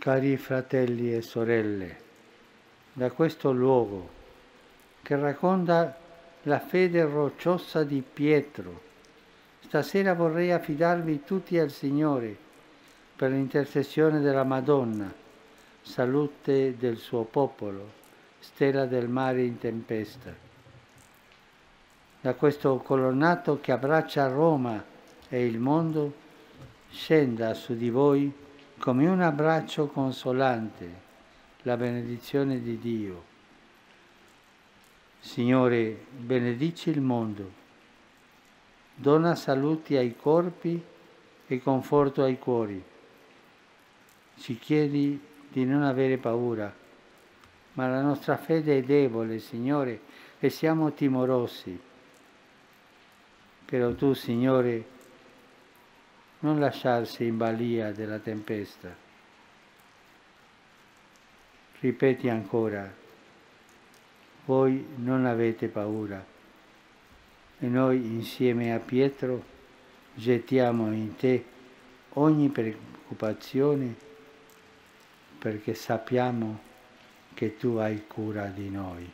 Cari fratelli e sorelle, da questo luogo che racconta la fede rocciosa di Pietro, stasera vorrei affidarvi tutti al Signore per l'intercessione della Madonna, salute del suo popolo, stella del mare in tempesta. Da questo colonnato che abbraccia Roma e il mondo, scenda su di voi come un abbraccio consolante la benedizione di Dio. Signore, benedici il mondo, dona saluti ai corpi e conforto ai cuori. Ci chiedi di non avere paura, ma la nostra fede è debole, Signore, e siamo timorosi. Però tu, Signore, non lasciarsi in balia della tempesta. Ripeti ancora, voi non avete paura e noi insieme a Pietro gettiamo in te ogni preoccupazione perché sappiamo che tu hai cura di noi.